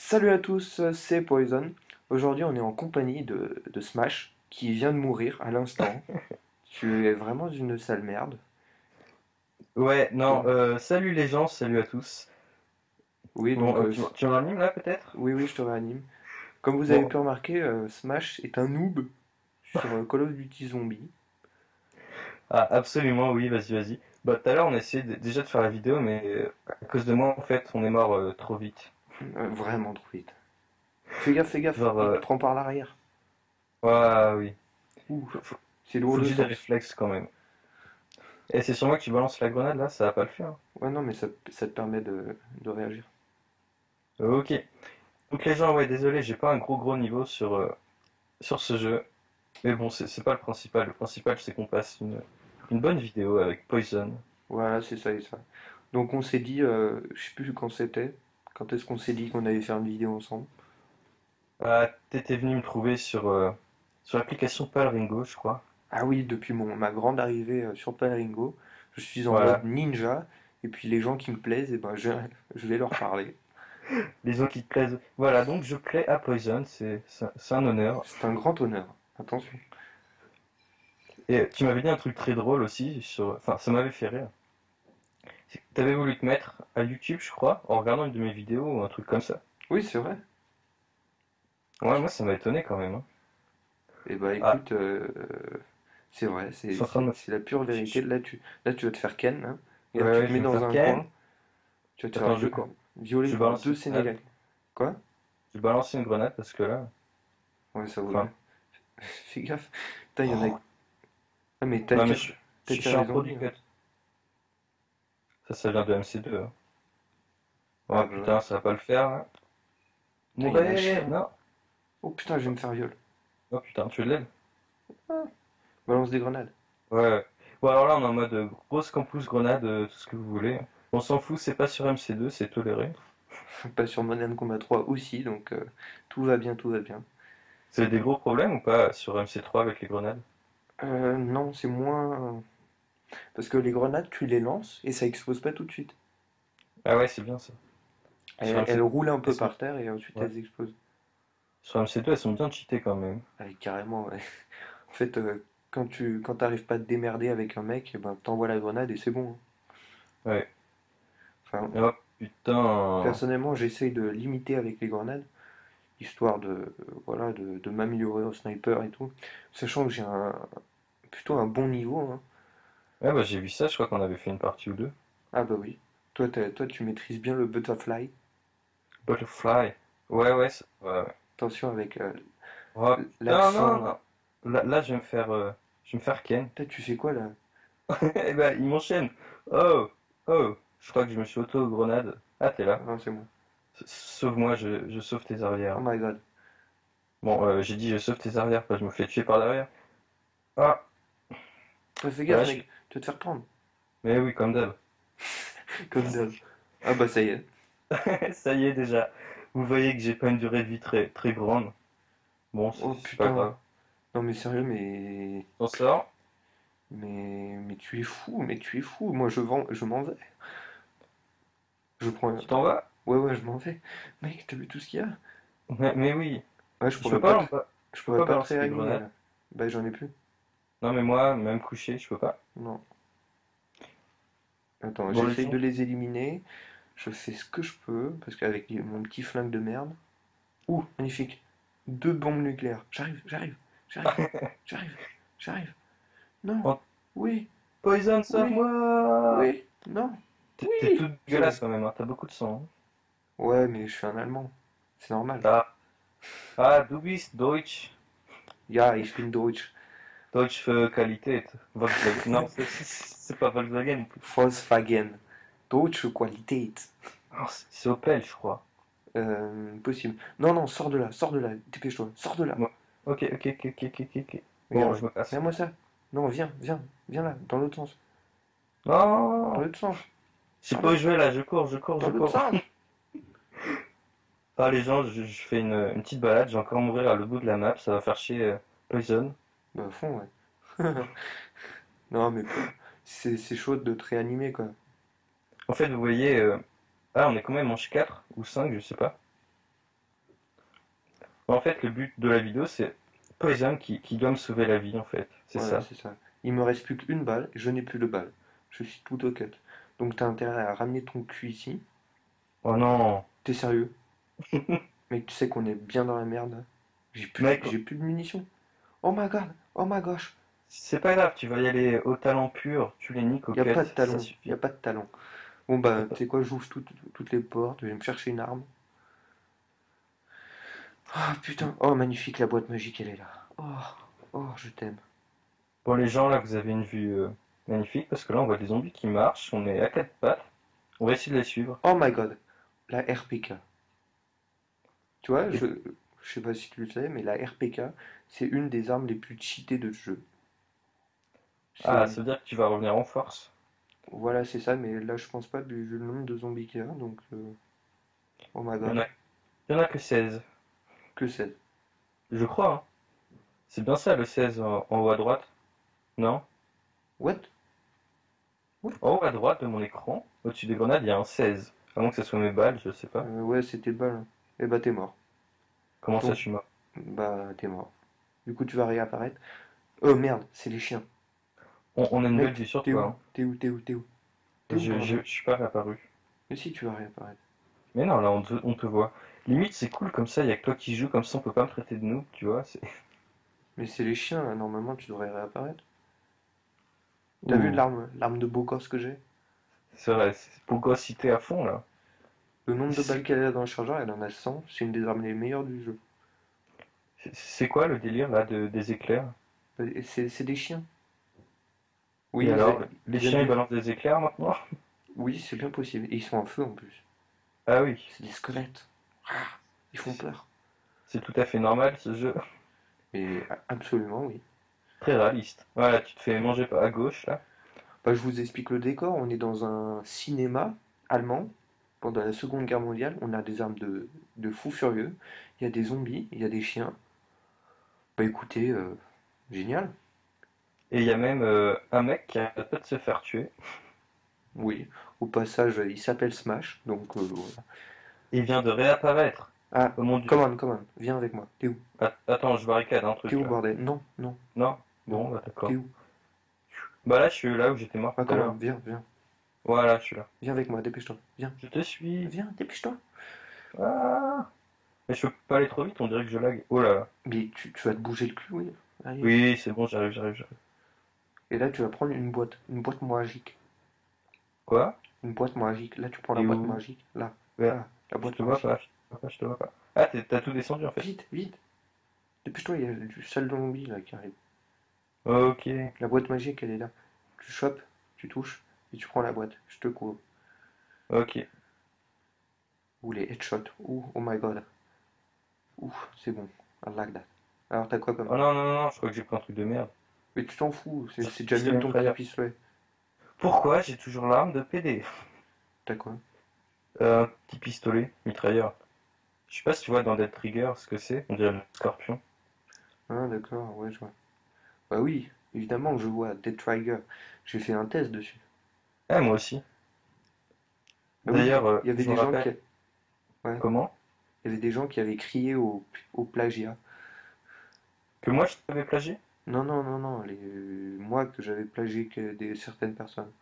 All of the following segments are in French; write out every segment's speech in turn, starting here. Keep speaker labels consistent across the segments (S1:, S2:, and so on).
S1: Salut à tous, c'est Poison. Aujourd'hui, on est en compagnie de, de Smash, qui vient de mourir à l'instant. tu es vraiment une sale merde.
S2: Ouais, non, euh, salut les gens, salut à tous.
S1: Oui, donc,
S2: euh,
S1: euh,
S2: tu, tu en animes là peut-être?
S1: oui, oui, je te réanime. Comme vous avez pu remarquer, euh, Smash est un noob sur Call of Duty Zombie.
S2: Ah, absolument, oui, vas-y, vas-y. Bah, tout à l'heure, on de- déjà de faire la vidéo, mais à cause de moi, en fait, on est mort trop vite.
S1: Euh, vraiment trop vite. Fais gaffe, fais gaffe,
S2: Genre,
S1: il
S2: euh,
S1: prend par l'arrière.
S2: Ouais, oui.
S1: Ouh,
S2: Faut, faut,
S1: c'est
S2: faut
S1: lourd
S2: j'ai des
S1: sens.
S2: réflexes quand même. Et c'est sur moi que tu balances la grenade là, ça va pas le faire.
S1: Ouais, non, mais ça, ça te permet de, de réagir.
S2: Ok. Donc les gens, ouais, désolé, j'ai pas un gros gros niveau sur, euh, sur ce jeu. Mais bon, c'est c'est pas le principal. Le principal, c'est qu'on passe une, une bonne vidéo avec Poison.
S1: Voilà, c'est ça et ça. Donc on s'est dit, euh, je sais plus quand c'était, quand est-ce qu'on s'est dit qu'on allait faire une vidéo ensemble?
S2: Ah, t'étais venu me trouver sur, euh, sur l'application Palringo, je crois.
S1: Ah oui, depuis mon, ma grande arrivée euh, sur Paleringo, je suis en
S2: Voilà.
S1: mode ninja, et puis les gens qui me plaisent, et ben je, je vais leur parler.
S2: Les autres qui te plaisent. Voilà, donc je plais à Poison, c'est c'est- c'est un honneur.
S1: C'est un grand honneur, attention.
S2: Et tu m'avais dit un truc très drôle aussi, sur... enfin ça m'avait fait rire. T'avais voulu te mettre à YouTube, je crois, en regardant une de mes vidéos ou un truc comme ça.
S1: Oui, c'est vrai.
S2: Ouais, moi ça m'a étonné quand même. hein.
S1: Et bah
S2: Ah,
S1: écoute, euh, c'est vrai, c'est la pure vérité. Là tu, là, tu vas te faire ken, hein. Et
S2: Ouais,
S1: là, tu
S2: ouais,
S1: te
S2: je
S1: mets dans
S2: faire
S1: un
S2: ken.
S1: coin, tu vas te
S2: Attends,
S1: faire
S2: je,
S1: vi- violer
S2: je balance
S1: deux. Sénégalais. Quoi?
S2: Je balance une grenade parce que là...
S1: Ouais, ça vaut
S2: Enfin...
S1: Fais gaffe. Putain, il y en a.
S2: Oh.
S1: Ah, mais t'as
S2: je, suis un
S1: les
S2: pro
S1: zombies,
S2: du cut. Ça, ça vient de MC2. hein.
S1: Ouais.
S2: putain, ça va pas le faire là.
S1: Chier.
S2: Non!
S1: Oh putain, je vais me faire viol.
S2: Oh putain, tu l'aimes?
S1: Ah, balance des grenades.
S2: Ouais. ouais. Bon alors là on est en mode euh, grosse campus grenade, euh, tout ce que vous voulez. On s'en fout, c'est pas sur MC2, c'est toléré.
S1: Pas sur Modern Combat 3 aussi, donc euh, tout va bien, tout va bien.
S2: C'est des gros problèmes ou pas sur MC3 avec les grenades?
S1: Euh, non, c'est moins. Parce que les grenades, tu les lances et ça explose pas tout de suite.
S2: Ah ouais, c'est bien ça.
S1: Elles, roulent un peu par terre et ensuite
S2: ouais.
S1: elles explosent.
S2: Sur MC2, elles sont bien cheatées quand même.
S1: Ouais, carrément, ouais. En fait, euh, quand tu quand t'arrives pas à te démerder avec un mec, eh ben, t'envoies la grenade et c'est bon. hein.
S2: Ouais.
S1: Enfin,
S2: Oh putain.
S1: personnellement, j'essaye de limiter avec les grenades, histoire de, euh, voilà, de, de m'améliorer au sniper et tout. Sachant que j'ai un, plutôt un bon niveau, hein.
S2: Ouais bah j'ai vu ça, je crois qu'on avait fait une partie ou deux.
S1: Ah bah oui. Toi, t'as- toi, tu maîtrises bien le butterfly.
S2: Butterfly. Ouais ouais. ouais, ouais.
S1: Attention avec euh,
S2: Oh, non, non,
S1: l'accent.
S2: non. Là, là, je vais me faire, euh, je vais me faire ken.
S1: Toi, tu fais quoi là?
S2: Eh ben, il m'enchaîne. Oh, oh. Je crois que je me suis auto-grenade. Ah, t'es là.
S1: Ah, c'est.
S2: S- Sauve-moi, je, je sauve tes
S1: Oh
S2: arrières.
S1: my god.
S2: Bon, euh, j'ai dit je sauve tes arrières, pas je me fais tuer par derrière. Ah,
S1: Ouais, fais
S2: bah là,
S1: gaffe,
S2: je...
S1: mec, tu vas te faire prendre.
S2: Mais oui, comme d'hab.
S1: Comme d'hab. Ah bah ça y est.
S2: Ça y est déjà. Vous voyez que j'ai pas une durée de vie très, très grande. Bon, c'est
S1: Oh
S2: pas grave.
S1: Non mais sérieux, mais...
S2: On sort.
S1: Mais... Mais tu es fou, mais tu es fou. Moi, je vends... je m'en vais. Je prends...
S2: Tu t'en vas?
S1: Ouais, ouais, je m'en vais. Mec, t'as vu tout ce qu'il y a?
S2: Mais, mais oui.
S1: Ouais, je
S2: Je
S1: pourrais
S2: peux
S1: pas...
S2: pas,
S1: Je pourrais
S2: pas
S1: pas te. Bah j'en ai plus.
S2: Non, mais moi, même couché, je peux pas.
S1: Non. Attends,
S2: Bon,
S1: j'essaye de les éliminer. Je fais ce que je peux, parce qu'avec les- mon petit flingue de merde... Ouh, magnifique. Deux bombes nucléaires. J'arrive, j'arrive, j'arrive, j'arrive, j'arrive. Non,
S2: Oh,
S1: oui,
S2: Poison,
S1: oui,
S2: sauve-moi!
S1: oui, non,
S2: T'es t'es
S1: oui.
S2: tout
S1: C'est
S2: dégueulasse quand même, hein. T'as beaucoup de sang. hein.
S1: Ouais, mais je suis un Allemand. C'est normal.
S2: Ah, ah, du bist Deutsch.
S1: Ja, ich bin Deutsch.
S2: Deutsch für Qualität. Volkswagen. Non, c'est c'est pas Volkswagen.
S1: Volkswagen. Deutsche Qualität.
S2: Oh, c'est c'est Opel, je crois.
S1: Euh, possible. Non, non, sors de là, sors de là. Dépêche-toi, sors de là.
S2: Bon, ok, ok, ok, ok, ok, ok. Bon, je me casse.
S1: regarde-moi ça. Non, viens, viens, viens là, dans l'autre sens.
S2: Non,
S1: Dans l'autre sens.
S2: je sais
S1: Dans
S2: pas où je vais là, je cours, je cours,
S1: dans
S2: je cours.
S1: sens.
S2: Ah, les gens, je, je fais une, une petite balade, je vais encore mourir à l'autre bout de la map, ça va faire chier euh, Poison.
S1: Bah, à fond, ouais. Non, mais c'est c'est chaud de te réanimer, quoi.
S2: En fait, vous voyez, euh, ah, on est quand même manche 4 ou 5, je sais pas. En fait, le but de la vidéo, c'est Poison qui, qui doit me sauver la vie, en fait. C'est
S1: Voilà,
S2: ça.
S1: c'est ça. Il me reste plus qu'une balle et je n'ai plus de balle. Je suis tout au cut. Donc t'as intérêt à ramener ton cul ici.
S2: Oh non.
S1: T'es sérieux? Mec, tu sais qu'on est bien dans la merde. J'ai plus,
S2: Mec,
S1: j'ai plus de munitions. Oh my god, oh my gosh.
S2: c'est pas grave, tu vas y aller au talent pur, tu les niques au
S1: Y a pas de talent, y a pas de talent. Bon bah, tu sais quoi, j'ouvre toutes, toutes les portes, je vais me chercher une arme. Ah putain, oh magnifique, la boîte magique elle est là. Oh, oh, je t'aime.
S2: Bon, les gens, là, vous avez une vue euh, magnifique parce que là, on voit des zombies qui marchent, on est à quatre pattes. On va essayer de les suivre.
S1: Oh my god, la RPK. Tu vois, je, je sais pas si tu le sais, mais la RPK, c'est une des armes les plus cheatées de ce jeu.
S2: Ah, ça veut dire que tu vas revenir en force.
S1: Voilà, c'est ça, mais là je pense pas vu le nombre de zombies qu'il y a, donc... euh, Oh my
S2: Il y en
S1: god,
S2: a, il y en a que 16.
S1: que c'est?
S2: Je crois, hein. C'est bien ça, le 16 en, en haut à droite? Non?
S1: What?
S2: En haut à droite de mon écran, au-dessus des grenades, il y a un 16. À moins que ce soit mes balles, je sais pas.
S1: Euh, ouais, c'était balle. Eh bah t'es mort.
S2: Comment ça, je suis mort?
S1: Bah t'es mort. Du coup tu vas réapparaître. Oh merde, c'est les chiens.
S2: On, on a une belle vue sur
S1: t'es où?
S2: toi,
S1: T'es où? T'es où? T'es où?
S2: hein.
S1: T'es où,
S2: Je, je, suis pas réapparu.
S1: Mais si tu vas réapparaître.
S2: Mais non, là, on te, on te voit. Limite, c'est cool comme ça, il y a que toi qui joues, comme ça, on peut pas me traiter de noob, tu vois. C'est...
S1: Mais c'est les chiens là, normalement tu devrais réapparaître. T'as vu l'arme, l'arme de beau gosse que j'ai?
S2: c'est vrai, c'est pourquoi citer à fond, là?
S1: Le nombre de balles qu'elle a dans le chargeur, elle en a 100. C'est une des armes les meilleures du jeu.
S2: c'est- quoi le délire, là, de, des éclairs?
S1: Et C'est c'est des chiens. Oui,
S2: alors, les chiens, ils balancent des éclairs maintenant?
S1: Oui, c'est bien possible. Et ils sont en feu en plus.
S2: Ah oui,
S1: C'est des squelettes. Ah, ils font peur.
S2: c'est tout à fait normal, ce jeu.
S1: Et a- absolument, oui.
S2: Très réaliste. Voilà, tu te fais manger par à gauche, là.
S1: Bah, je vous explique le décor. On est dans un cinéma allemand. Pendant la Seconde Guerre mondiale, on a des armes de, de fous furieux. Il y a des zombies, il y a des chiens. Bah écoutez, euh, génial.
S2: Et il y a même euh, un mec qui arrête pas de se faire tuer.
S1: Oui. Au passage, il s'appelle Smash. Donc, euh.
S2: Il vient de réapparaître.
S1: Ah, on, come on. Viens avec moi. T'es où?
S2: Att- Attends, je barricade un truc
S1: T'es où,
S2: là.
S1: bordel? Non, non,
S2: Non? Bon, bah d'accord.
S1: T'es où?
S2: Bah là, je suis là où j'étais mort
S1: Ah, viens, viens.
S2: Voilà, je suis là.
S1: Viens avec moi, dépêche-toi. Viens,
S2: Je te suis.
S1: viens, dépêche-toi.
S2: Ah. Mais je peux pas aller trop vite, on dirait que je lag. Oh là là.
S1: Mais tu, tu vas te bouger le cul, oui. Allez.
S2: Oui, c'est bon, j'arrive, j'arrive, j'arrive.
S1: Et là, tu vas prendre une boîte. Une boîte magique.
S2: Quoi?
S1: Une boîte magique. Là, tu prends la
S2: Et
S1: boîte
S2: où?
S1: magique. Là,
S2: Ouais,
S1: là, la
S2: je
S1: boîte
S2: vois
S1: magique.
S2: pas, je te vois pas, je te vois pas. Ah, t'es- t'as tout descendu en fait.
S1: Vite, vite. Dépêche-toi, il y a du sale zombie là qui arrive.
S2: Ok.
S1: La boîte magique, elle est là. Tu chopes, tu touches, et tu prends la boîte. Je te couvre.
S2: Ok.
S1: Ouh, les headshots. Ouh, oh my god. Ouh, c'est bon. I like that. Alors, t'as quoi comme
S2: Oh non, non, non, je crois que j'ai pris un truc de merde.
S1: Mais tu t'en fous, c'est déjà mieux ton petit pistolet.
S2: Pourquoi j'ai toujours l'arme de PD?
S1: T'as quoi?
S2: Euh, un petit pistolet mitrailleur. Je sais pas si tu vois dans Dead Trigger ce que c'est. On dirait le scorpion.
S1: Ah, d'accord, ouais, je vois. Bah oui, évidemment que je vois Dead Trigger. J'ai fait un test dessus.
S2: Ah, moi aussi.
S1: Oui,
S2: D'ailleurs, euh,
S1: il y avait
S2: je me
S1: des gens qui... Ouais,
S2: Comment?
S1: il y avait des gens qui avaient crié au, au plagiat.
S2: Que moi je t'avais plagié?
S1: Non, non, non, non, les... moi que j'avais plagié que des... certaines personnes.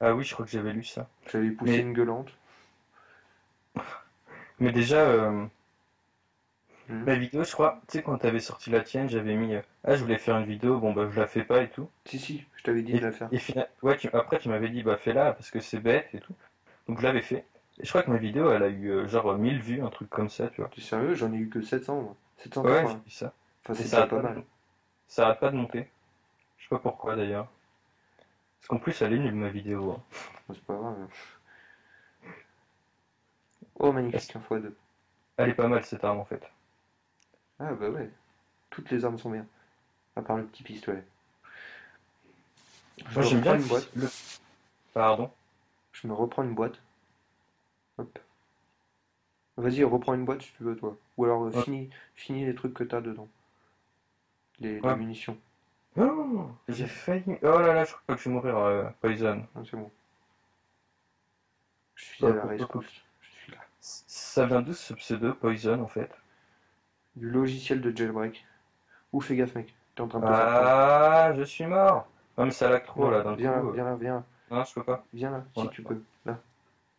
S2: Ah oui, je crois que j'avais lu ça.
S1: J'avais poussé
S2: Mais,
S1: une gueulante.
S2: mais déjà, euh,
S1: Hmm.
S2: ma vidéo, je crois, tu sais, quand t'avais sorti la tienne, j'avais mis, euh, ah, je voulais faire une vidéo, bon, bah, je la fais pas et tout.
S1: Si, si, je t'avais dit de
S2: Et,
S1: la faire.
S2: et fina- ouais, tu- après, tu m'avais dit, bah, fais-la parce que c'est bête et tout. Donc, je l'avais fait. Et je crois que ma vidéo, elle a eu, euh, genre, 1000 vues, un truc comme ça, tu vois.
S1: T'es sérieux? J'en ai eu que 700, moi.
S2: Ouais, j'ai
S1: 780.
S2: vu ça.
S1: Enfin, c'est pas
S2: pas de,
S1: mal.
S2: ça arrête pas de monter. Je sais pas pourquoi d'ailleurs. Parce qu'en plus, elle est nulle, ma vidéo. hein.
S1: Bon, C'est pas grave. Oh, magnifique, un x2.
S2: elle est pas mal, cette arme, en fait.
S1: Ah, bah ouais. Toutes les armes sont bien. À part le petit pistolet. Je
S2: Moi,
S1: me
S2: j'aime bien
S1: reprends une boîte.
S2: le... Pardon?
S1: Je me reprends une boîte. Hop. Vas-y, reprends une boîte si tu veux, toi. Ou alors, euh,
S2: Ouais.
S1: finis, finis les trucs que t'as dedans. Les, les
S2: Ouais.
S1: munitions.
S2: Oh, j'ai failli. Oh là là, je crois que je vais mourir, euh, Poison.
S1: Ah, c'est bon. Je suis à la rescousse. Je suis là.
S2: Ça vient d'où ce pseudo, Poison, en fait?
S1: Du logiciel de jailbreak. Ou fais gaffe, mec. T'es en train de te.
S2: Ah, je suis mort. Non, mais ça lag trop là, d'un
S1: Viens là,
S2: coup. euh.
S1: viens là, viens là.
S2: Non, je peux pas.
S1: Viens là, si tu peux. Là.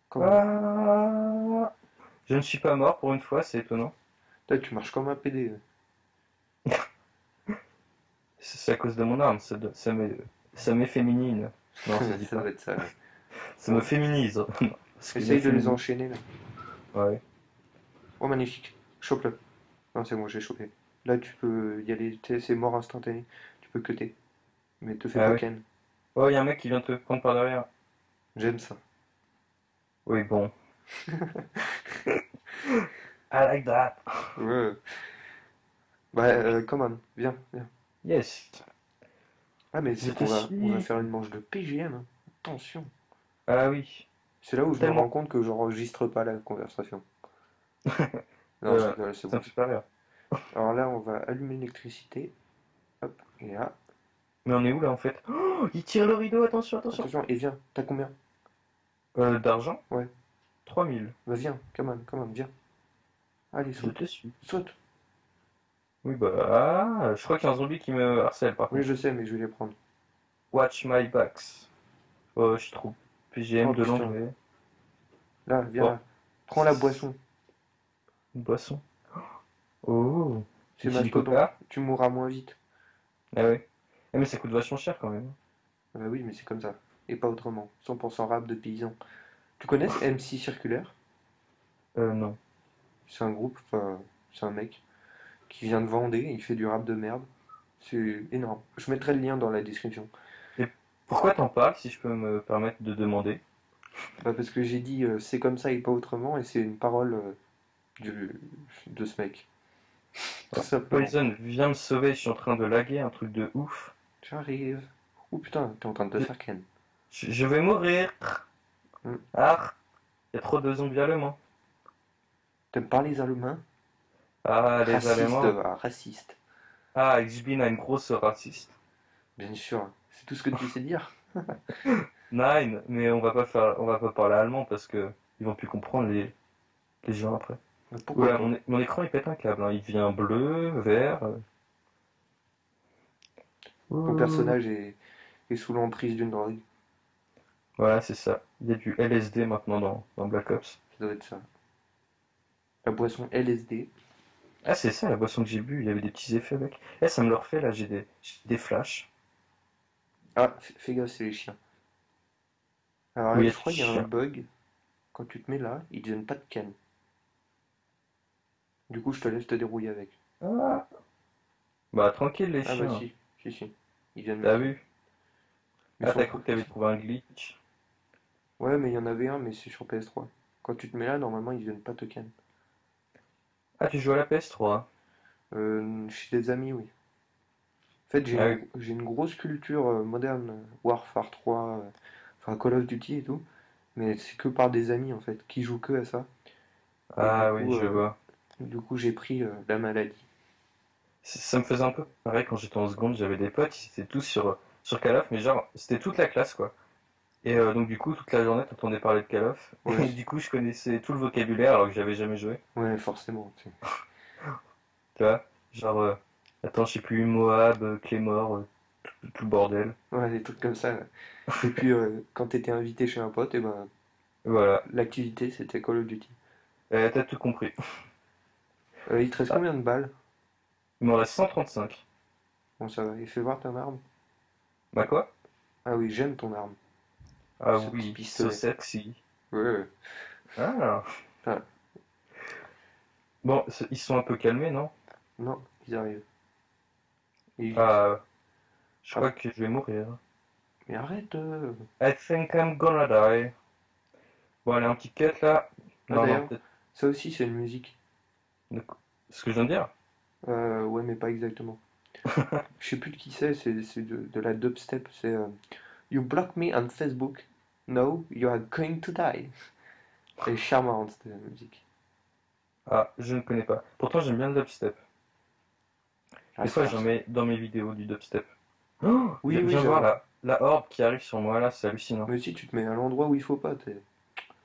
S1: Comment
S2: Ah, je ne suis pas mort pour une fois, c'est étonnant.
S1: Toi, tu marches comme un PD.
S2: C'est à cause de mon arme, ça, ça me, ça m'efféminine. Non, ça dit
S1: ça
S2: pas.
S1: être ça.
S2: Ça me féminise. Non, parce que
S1: Essaye de les enchaîner là.
S2: Ouais.
S1: Oh, magnifique. Chope-le. Non, c'est bon, j'ai chopé. Là, tu peux y aller. tu sais, C'est mort instantané. Tu peux cutter. Mais te fais
S2: Ah
S1: pas ken.
S2: Oh, il y a un mec qui vient te prendre par derrière.
S1: J'aime ça.
S2: Oui, bon. I like that.
S1: Ouais. Bah, euh, come on. Viens, viens.
S2: Yes.
S1: Ah, mais c'est qu'on va, on va faire une manche de PGM. hein. Attention.
S2: Ah oui.
S1: C'est là où je me
S2: Tellement.
S1: rends compte que j'enregistre pas la conversation. Non, je c'est bon.
S2: fait pas rire.
S1: Alors là, on va allumer l'électricité. Hop, et là.
S2: Mais on est où là en fait? Oh, il tire le rideau, attention, attention.
S1: Attention, et viens. T'as combien?
S2: Euh, d'argent?
S1: Ouais.
S2: 3000.
S1: Bah, viens. Come on, come on, viens. Allez,
S2: Je
S1: saute.
S2: te suis.
S1: Saute.
S2: Oui, bah, ah, je crois qu'il y a un zombie qui me harcèle par
S1: Oui,
S2: contre.
S1: je sais, mais je vais les prendre.
S2: Watch my backs. Oh, je trouve. PGM
S1: Oh,
S2: de l'anglais.
S1: Là, viens
S2: Oh.
S1: là. Prends la boisson.
S2: Une boisson. Oh,
S1: C'est mastodon.
S2: coca?
S1: Tu mourras moins vite.
S2: Ah ouais. Eh, mais ça coûte vachement cher quand même.
S1: Ah Bah oui, mais c'est comme ça. Et pas autrement. 100% rap de paysans. Tu connais MC Circulaire?
S2: Euh, non.
S1: C'est un groupe, enfin, c'est un mec qui vient de Vendée, il fait du rap de merde. C'est énorme. Je mettrai le lien dans la description.
S2: Pourquoi t'en parles, si je peux me permettre de demander?
S1: Bah, parce que j'ai dit euh, c'est comme ça et pas autrement, et c'est une parole euh, du, de ce mec. Simplement.
S2: Poison, viens me sauver, je suis en train de laguer un truc de ouf.
S1: J'arrive. Oh putain, t'es en train de te faire ken.
S2: Je, je vais mourir.
S1: Mm.
S2: Ah, il y a trop de zombies allemands.
S1: T'aimes pas les Allemands?
S2: Ah, les
S1: Raciste,
S2: Allemands.
S1: va, raciste.
S2: Ah, ich bin ein großer raciste.
S1: Bien sûr. C'est tout ce que tu sais dire.
S2: Nein, mais on va pas faire, on va pas parler allemand parce que ils vont plus comprendre les, les gens après.
S1: Pourquoi
S2: mon, mon écran il pète un câble, hein. Il devient bleu, vert.
S1: Ton personnage est, est sous l'emprise d'une drogue.
S2: Voilà, c'est ça. Il y a du LSD maintenant dans, dans Black Ops.
S1: Ça doit être ça. La boisson LSD.
S2: Ah, c'est ça la boisson que j'ai bu, il y avait des petits effets avec. Eh, ça me le refait là, j'ai des, flashs.
S1: Ah, fais gaffe, c'est les chiens. Alors,
S2: Oui,
S1: je crois qu'il y a un bug. Quand tu te mets là, ils deviennent pas de canne. Du coup, je te laisse te dérouiller avec.
S2: Ah. Bah, tranquille les
S1: Ah
S2: chiens.
S1: bah si, si, si. Ils viennent
S2: T'as vu?
S1: Ils
S2: Ah, t'as cru que t'avais trouvé un glitch.
S1: Ouais, mais il y en avait un, mais c'est sur PS3. Quand tu te mets là, normalement, ils viennent pas te canne.
S2: Ah, tu joues à la PS3.
S1: Euh, chez des amis, oui. En fait, j'ai
S2: Ah
S1: une, grosse culture euh, moderne, Warfare 3, euh, enfin Call of Duty et tout, mais c'est que par des amis en fait, qui jouent que à ça.
S2: Ah oui, je
S1: euh,
S2: vois.
S1: Du coup, j'ai pris euh, la maladie.
S2: Ça me faisait un peu pareil quand j'étais en seconde, j'avais des potes, ils étaient tous sur, sur Call of, mais genre, c'était toute la classe quoi. Et euh, donc du coup, toute la journée, t'entendais parler de Call of.
S1: Ouais.
S2: Et du coup, je connaissais tout le vocabulaire alors que j'avais jamais joué.
S1: Ouais, forcément. tu
S2: vois? Genre, euh, attends, je sais plus, Moab, euh, euh, tout, tout le bordel.
S1: Ouais, des trucs comme ça. là. Et puis, euh, quand t'étais invité chez un pote, et ben,
S2: Voilà.
S1: l'activité c'était Call of Duty.
S2: Euh, t'as tout compris.
S1: Euh, il te reste
S2: Ah.
S1: combien de balles?
S2: Il m'en reste 135.
S1: Bon, ça va. Et fais voir ton arme.
S2: Bah quoi?
S1: Ah oui, j'aime ton arme.
S2: Ah
S1: Ce petit
S2: oui, so
S1: pistolet.
S2: sexy.
S1: Ouais, ouais.
S2: Ah.
S1: Ah.
S2: Bon, ils sont un peu calmés, non?
S1: Non, ils arrivent. Et-
S2: Ah, je
S1: Ah.
S2: crois que je vais mourir.
S1: Mais arrête. euh.
S2: I think I'm gonna die. Bon, allez, un petit cut là.
S1: Ah,
S2: Non, non,
S1: d'ailleurs.
S2: peut-être.
S1: Ça aussi, c'est une musique.
S2: Ce que je viens de dire?
S1: Euh, ouais, mais pas exactement. Je sais plus de qui c'est, c'est c'est de, de la dubstep. C'est euh, You block me on Facebook. No, you are going to die. Elle est charmante, cette musique.
S2: Ah, je ne connais pas. Pourtant, j'aime bien le dubstep.
S1: Ah,
S2: Des
S1: c'est
S2: fois, j'en mets dans mes vidéos du dubstep. Oh,
S1: Oui, oui,
S2: viens
S1: j'avoue.
S2: voir la, la horde qui arrive sur moi là, c'est hallucinant.
S1: Mais si tu te mets à l'endroit où il faut pas, t'es.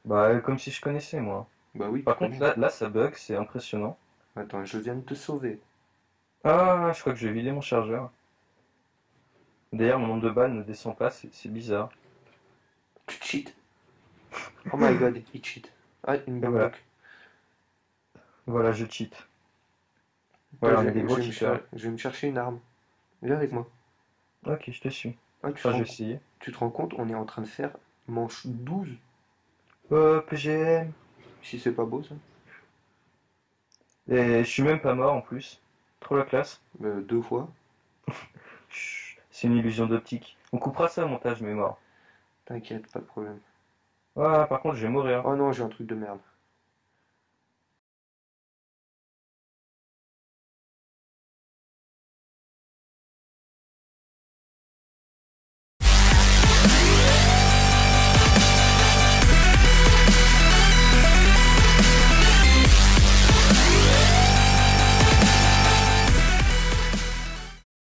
S2: Bah, euh, comme si je connaissais moi.
S1: Bah oui,
S2: Par contre, là, là, ça bug, c'est impressionnant.
S1: Attends, je viens de te sauver.
S2: Ah, je crois que je vais vider mon chargeur. D'ailleurs, mon nombre de balles ne descend pas, c'est bizarre.
S1: Tu cheats. Oh my god, il cheat. Ah, une bonne
S2: Voilà. Voilà, je cheat. Voilà, on est des
S1: je vais me je vais me chercher une arme. Viens avec moi.
S2: Ok, je te suis.
S1: Ah, tu,
S2: Enfin,
S1: rends, tu te rends compte, on est en train de faire manche 12.
S2: Oh, PGM.
S1: Si c'est pas beau ça.
S2: Et je suis même pas mort en plus. Trop la classe.
S1: Euh, deux fois.
S2: C'est une illusion d'optique. On coupera ça au montage, mais mort.
S1: T'inquiète, pas de problème.
S2: Ah, par contre, je vais mourir.
S1: Oh non, j'ai un truc de merde.